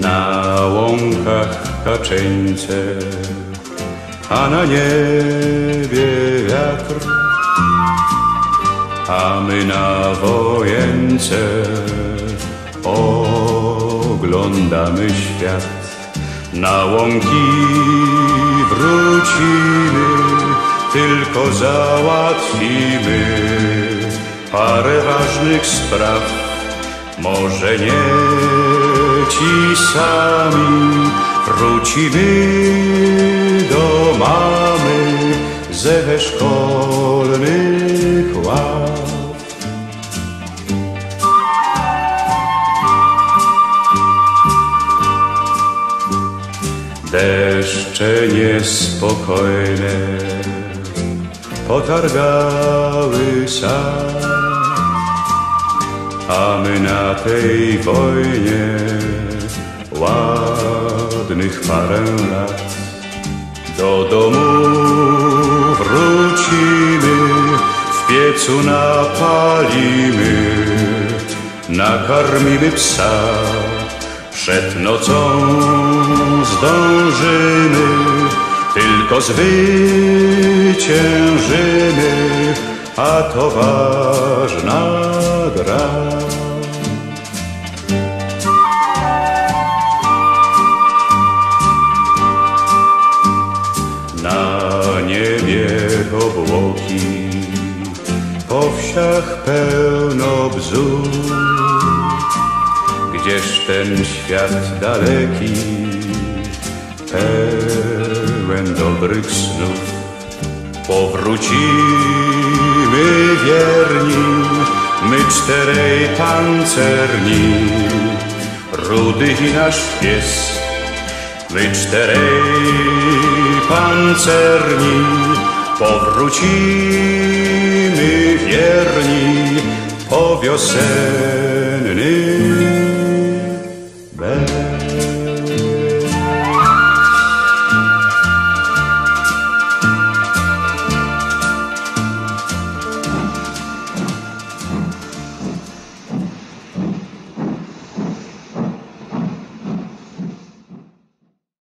Na łąkach kaczeńce, a na niebie wiatr, a my na wojence oglądamy świat. Na łąki wrócimy, tylko załatwimy parę ważnych spraw. Może nie ci sami wrócimy do mamy ze szkolnych ław. Deszcze niespokojne potargały sad, a my na tej wojnie parę lat. Do domu wrócimy, w piecu napalimy, nakarmimy psa. Przed nocą zdążymy, tylko zwyciężymy, a to ważna gra. Niebie obłoki, po wsiach pełno bzu. Gdzież ten świat daleki, pełen dobrych snów. Powrócimy wierni, my czterej pancerni, rudy i nasz pies. My czterej pancerni. Powrócimy wierni po wiosennym